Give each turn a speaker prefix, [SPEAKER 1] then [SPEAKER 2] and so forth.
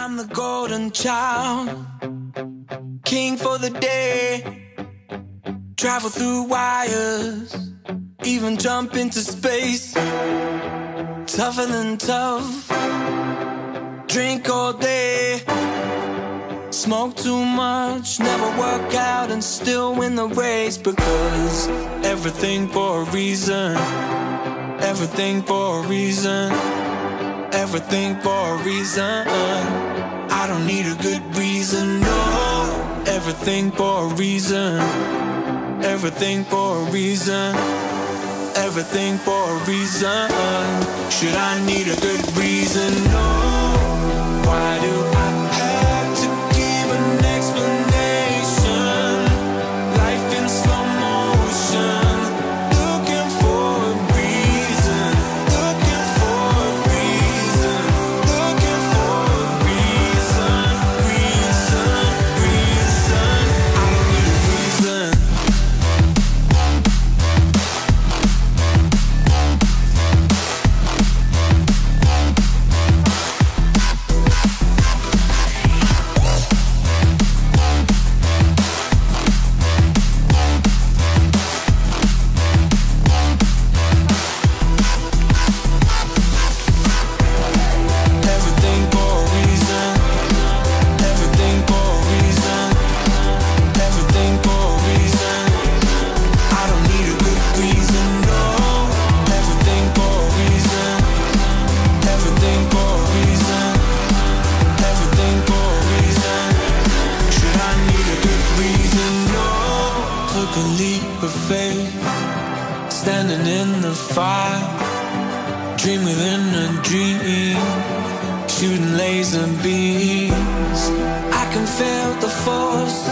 [SPEAKER 1] I'm the golden child, king for the day. Travel through wires, even jump into space. Tougher than tough, drink all day. Smoke too much, never work out, and still win the race because everything for a reason. Everything for a reason. Everything for a reason. I don't need a good reason, no. Everything for a reason. Everything for a reason. Everything for a reason. Should I need a good reason? Took a leap of faith, standing in the fire. Dream within a dream, shooting laser beams. I can feel the force